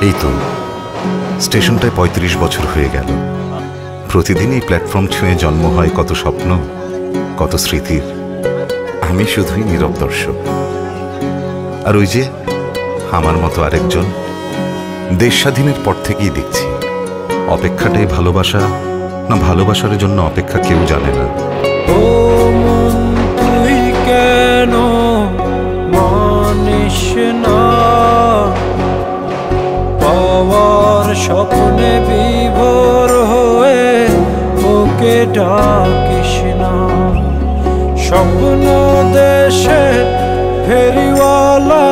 এই তো, স্টেশনটায় পঁয়ত্রিশ বছর হয়ে গেল। প্রতিদিন এই প্ল্যাটফর্ম ছুঁয়ে জন্ম হয় কত স্বপ্ন, কত স্মৃতির। আমি শুধুই নীরব দর্শক। আর ওই যে, আমার মতো আরেকজন, দেশ স্বাধীনের পর থেকেই দেখছি। অপেক্ষাটাই ভালোবাসা, না ভালোবাসার জন্য অপেক্ষা কেউ জানে না। স্বপ্নে বিভোর হয়ে ওকে ডাকিস না। স্বপ্ন দেশে ফেরিওয়ালা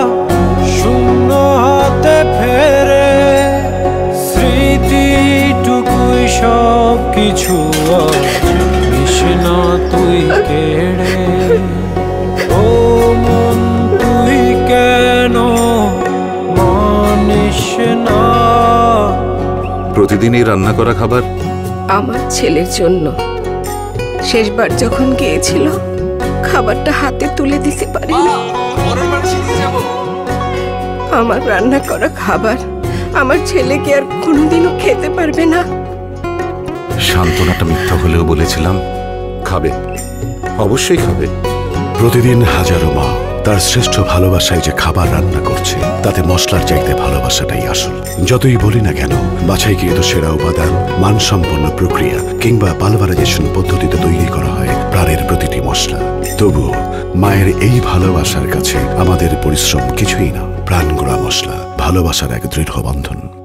শূন্য হাতে ফেরে। স্মৃতিটুকুই সব কিছু না তুই কেড়ে। ও মন, তুই কেন মানিস না? প্রতিদিনই রান্না করা খাবার? আমার ছেলের জন্য। শেষবার যখন গিয়েছিল খাবারটা হাতে তুলে দিতে পারিনি। আমার রান্না করা খাবার আমার ছেলেকে আর কোনোদিনও খেতে পারবে না। সান্ত্বনাটা মিথ্যা হলেও বলেছিলাম খাবে। অবশ্যই খাবে। প্রতিদিন হাজারো মা। তার শ্রেষ্ঠ ভালোবাসায় যে খাবার রান্না করছে, তাতে মশলার চাইতে ভালোবাসাটাই আসল। যতই বলি না কেন বাছাইকৃত সেরা উপাদান, মানসম্পন্ন প্রক্রিয়া, কিংবা পালভারাইজেশন পদ্ধতিতে তৈরি করা হয় প্রাণের প্রতিটি মশলা। তবুও, মায়ের এই ভালোবাসার কাছে আমাদের পরিশ্রম কিছুই না। প্রাণ গোড়া মশলা, ভালোবাসার এক দৃঢ় বন্ধন।